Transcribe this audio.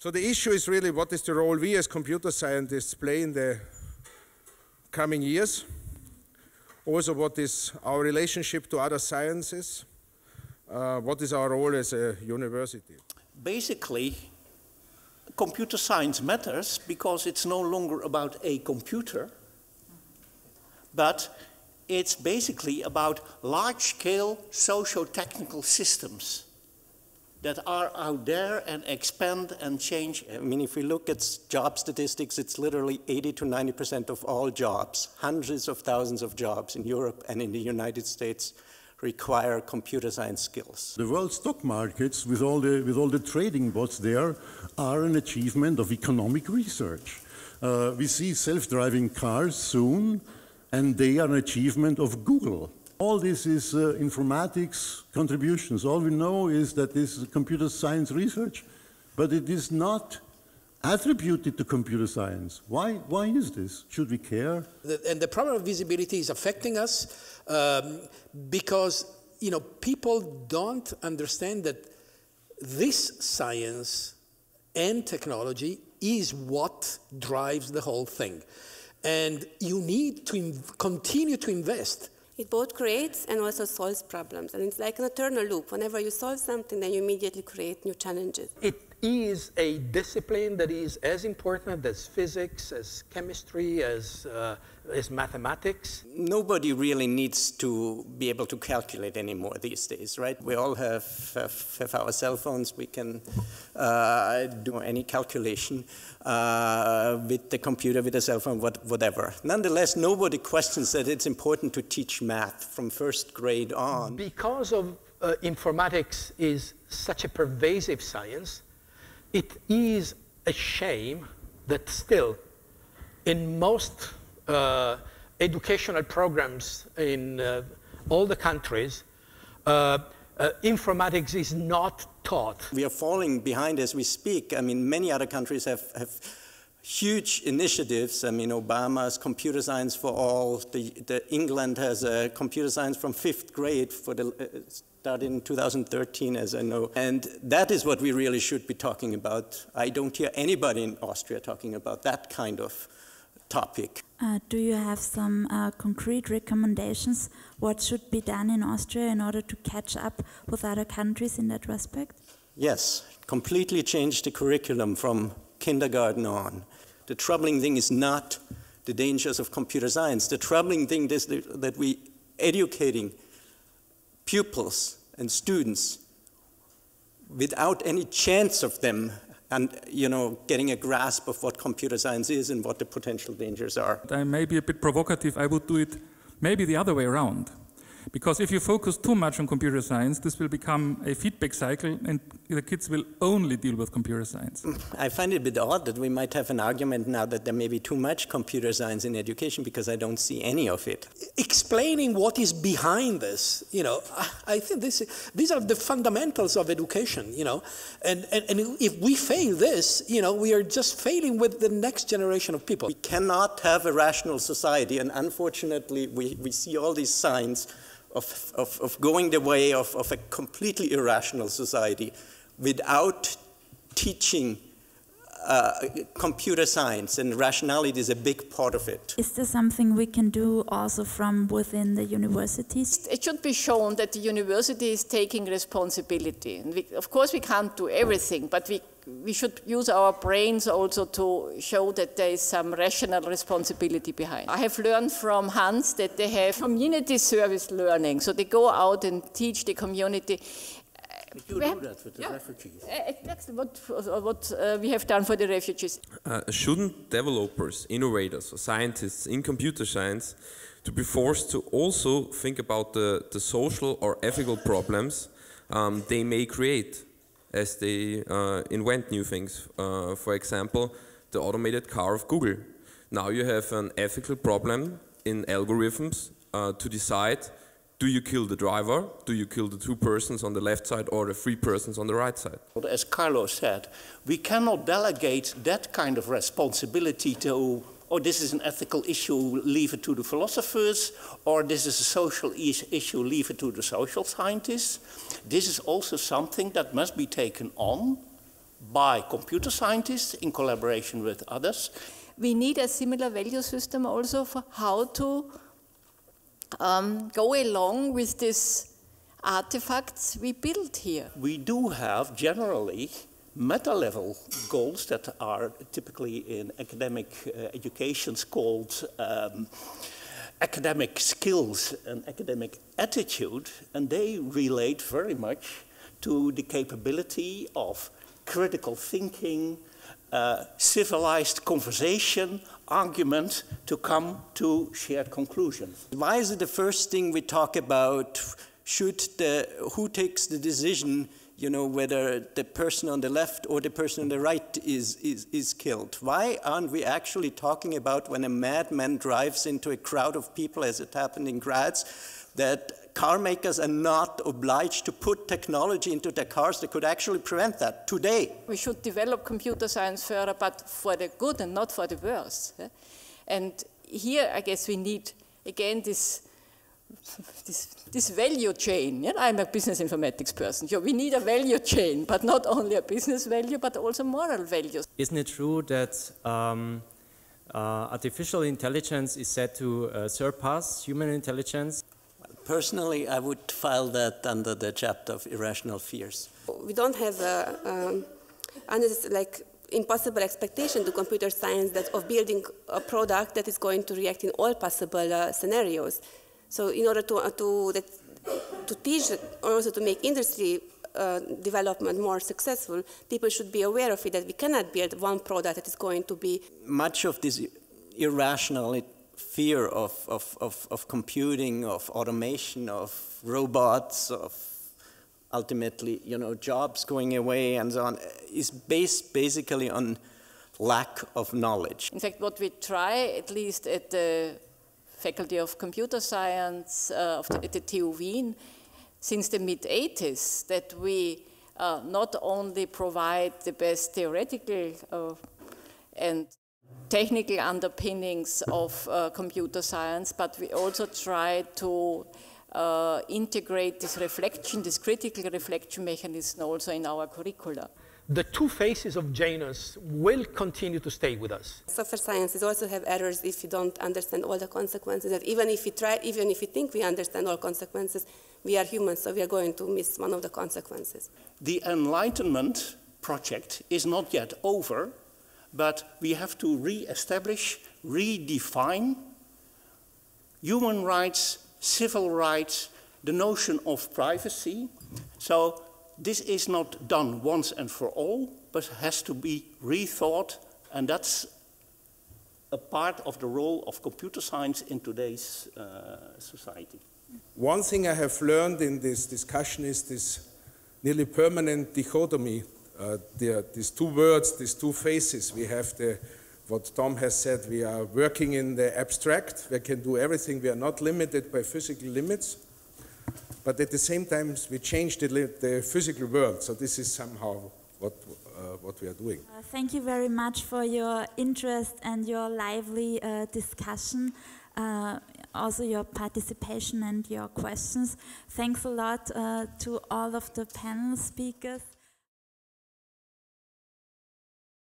So the issue is really what is the role we as computer scientists play in the coming years. Also, what is our relationship to other sciences? Uh, what is our role as a university? Basically, computer science matters because it's no longer about a computer, but it's basically about large-scale socio-technical systems that are out there and expand and change. I mean, if we look at job statistics, it's literally 80 to 90% of all jobs, hundreds of thousands of jobs in Europe and in the United States require computer science skills. The world stock markets, with all the, with all the trading bots there, are an achievement of economic research. Uh, we see self-driving cars soon, and they are an achievement of Google. All this is uh, informatics contributions. All we know is that this is computer science research, but it is not attributed to computer science. Why, why is this? Should we care? And the problem of visibility is affecting us um, because you know people don't understand that this science and technology is what drives the whole thing. And you need to continue to invest it both creates and also solves problems. And it's like an eternal loop. Whenever you solve something, then you immediately create new challenges. It is a discipline that is as important as physics, as chemistry, as, uh, as mathematics. Nobody really needs to be able to calculate anymore these days, right? We all have, have, have our cell phones. We can uh, do any calculation uh, with the computer, with the cell phone, what, whatever. Nonetheless, nobody questions that it's important to teach math from first grade on. Because of uh, informatics is such a pervasive science, it is a shame that still, in most uh, educational programs in uh, all the countries, uh, uh, informatics is not taught. We are falling behind as we speak. I mean, many other countries have, have huge initiatives. I mean, Obama's computer science for all. The, the England has a computer science from fifth grade for the uh, started in 2013, as I know. And that is what we really should be talking about. I don't hear anybody in Austria talking about that kind of topic. Uh, do you have some uh, concrete recommendations what should be done in Austria in order to catch up with other countries in that respect? Yes, completely change the curriculum from kindergarten on. The troubling thing is not the dangers of computer science. The troubling thing is that we educating pupils and students without any chance of them and you know getting a grasp of what computer science is and what the potential dangers are. I may be a bit provocative. I would do it maybe the other way around. Because if you focus too much on computer science, this will become a feedback cycle and the kids will only deal with computer science. I find it a bit odd that we might have an argument now that there may be too much computer science in education because I don't see any of it. Explaining what is behind this, you know, I think this, these are the fundamentals of education, you know, and, and, and if we fail this, you know, we are just failing with the next generation of people. We cannot have a rational society and unfortunately we, we see all these signs of, of, of going the way of, of a completely irrational society without teaching uh, computer science and rationality is a big part of it. Is there something we can do also from within the universities? It should be shown that the university is taking responsibility. And we, of course, we can't do everything, but we we should use our brains also to show that there is some rational responsibility behind. I have learned from Hans that they have community service learning, so they go out and teach the community. You do that with the yeah, refugees. That's what, what uh, we have done for the refugees. Uh, shouldn't developers, innovators, or scientists in computer science to be forced to also think about the, the social or ethical problems um, they may create? as they uh, invent new things. Uh, for example, the automated car of Google. Now you have an ethical problem in algorithms uh, to decide do you kill the driver, do you kill the two persons on the left side or the three persons on the right side? As Carlos said, we cannot delegate that kind of responsibility to oh, this is an ethical issue, leave it to the philosophers, or this is a social issue, leave it to the social scientists. This is also something that must be taken on by computer scientists in collaboration with others. We need a similar value system also for how to um, go along with these artifacts we build here. We do have generally meta-level goals that are typically in academic uh, educations called um, academic skills and academic attitude, and they relate very much to the capability of critical thinking, uh, civilized conversation, argument to come to shared conclusions. Why is it the first thing we talk about? Should the who takes the decision? You know whether the person on the left or the person on the right is is is killed. Why aren't we actually talking about when a madman drives into a crowd of people, as it happened in Graz, that car makers are not obliged to put technology into their cars that could actually prevent that today. We should develop computer science further, but for the good and not for the worse. And here, I guess we need, again, this, this, this value chain. Yeah? I'm a business informatics person. So we need a value chain, but not only a business value, but also moral values. Isn't it true that um, uh, artificial intelligence is said to uh, surpass human intelligence? Personally, I would file that under the chapter of irrational fears. We don't have a, um, like impossible expectation to computer science that of building a product that is going to react in all possible uh, scenarios. So in order to, uh, to, that, to teach or also to make industry uh, development more successful, people should be aware of it that we cannot build one product that is going to be. Much of this irrational fear of, of, of, of computing, of automation, of robots, of ultimately, you know, jobs going away and so on, is based basically on lack of knowledge. In fact, what we try, at least at the Faculty of Computer Science uh, the, at the TU Wien, since the mid-80s, that we uh, not only provide the best theoretical uh, and technical underpinnings of uh, computer science, but we also try to uh, integrate this reflection, this critical reflection mechanism also in our curricula. The two faces of Janus will continue to stay with us. Software sciences also have errors if you don't understand all the consequences. That even if we try, even if we think we understand all consequences, we are humans, so we are going to miss one of the consequences. The Enlightenment project is not yet over, but we have to re-establish, redefine human rights, civil rights, the notion of privacy. So this is not done once and for all, but has to be rethought, and that's a part of the role of computer science in today's uh, society. One thing I have learned in this discussion is this nearly permanent dichotomy uh, the, these two words, these two faces. We have the, what Tom has said, we are working in the abstract, we can do everything, we are not limited by physical limits, but at the same time we change the, the physical world, so this is somehow what, uh, what we are doing. Uh, thank you very much for your interest and your lively uh, discussion. Uh, also your participation and your questions. Thanks a lot uh, to all of the panel speakers.